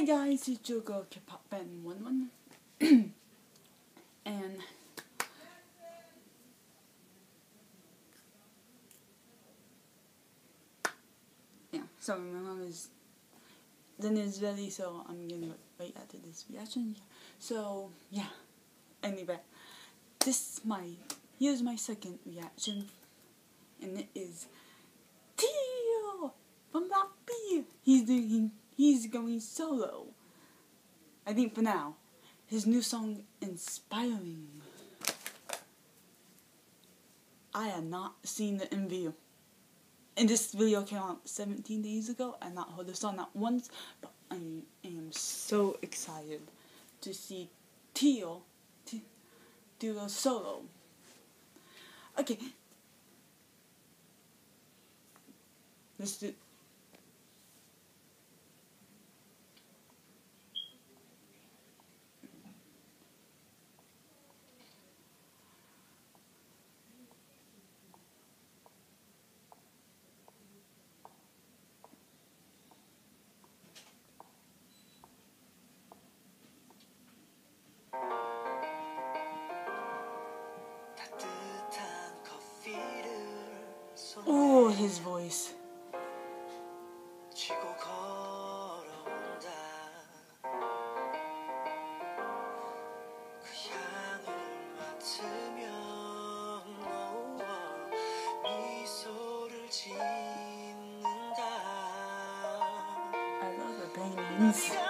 Hey guys, it's your fan one one, and yeah. So my mom is then it's ready, so I'm gonna wait after this reaction. So yeah. Anyway, this is my here's my second reaction, and it is Taeil from Block B. He's doing he's going solo. I think for now, his new song inspiring. I have not seen the MV. And this video came out 17 days ago. I not heard the song not once, but I am so excited to see Taeil do a solo. Okay. Let's do his voice. I love the.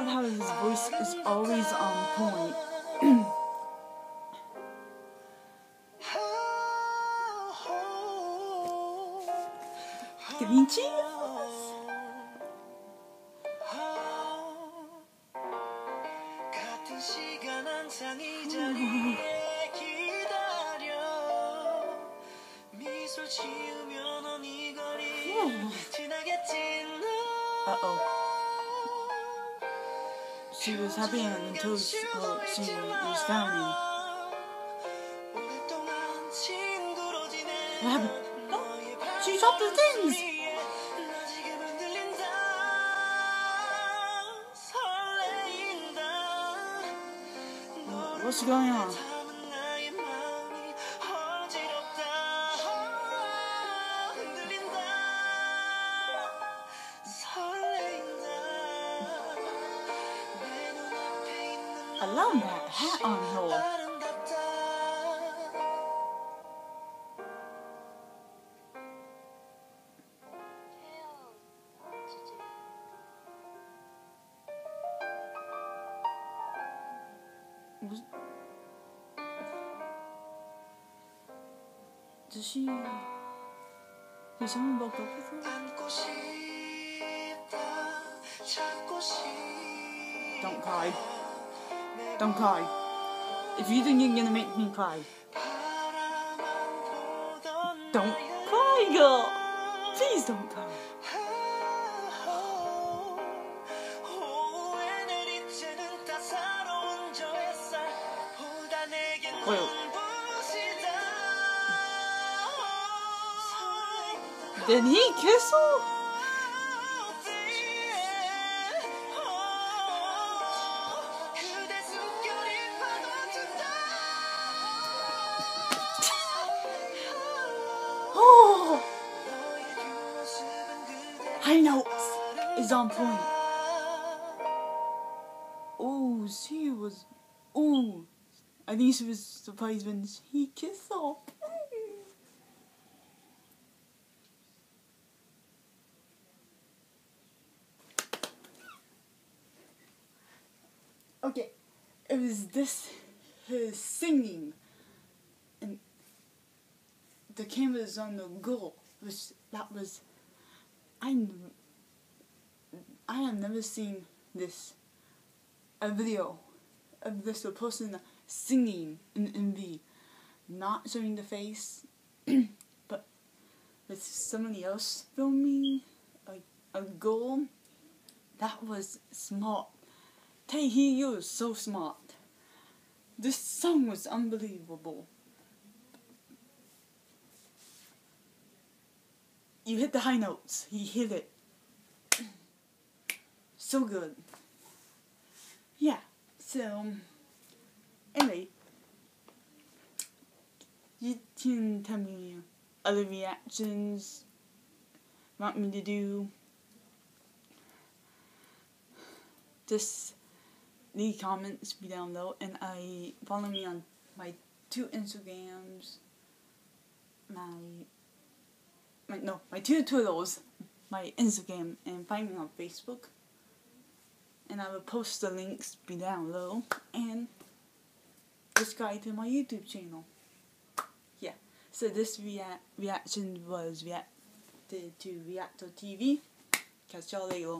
love how his voice is always on point. Give. Uh oh. She was happy until she, well, she was frowning. 오랫동안 친구로 지내 What happened? Oh, she dropped the things. 나 지금 흔들린다 설레인다 너를 What's going on? اللهم بهاء نور Does she... Did someone broke up with her? Don't cry. Don't cry. If you think you're gonna make me cry, don't cry, girl. Please don't cry. Well, did he kiss her? 그대 high notes is on point. Oh, she was. Oh, I think she was surprised when he kissed her. Okay, it was this his singing, and the camera's on the girl, which that was. I I have never seen this a video of this a person singing in MV, not showing the face, but with somebody else filming a a girl. That was smart. Taeil, you're so smart. This song was unbelievable. You hit the high notes. He hit it. So good. Yeah. So, anyway, you can tell me other reactions. Want me to do? Just leave comments down below, and I follow me on my two Instagrams, my my no my two Twitters, my Instagram, and find me on Facebook. And I will post the links be down below, and subscribe to my YouTube channel. Yeah. So this rea- reaction was reacted to Reactor TV. Catch y'all later.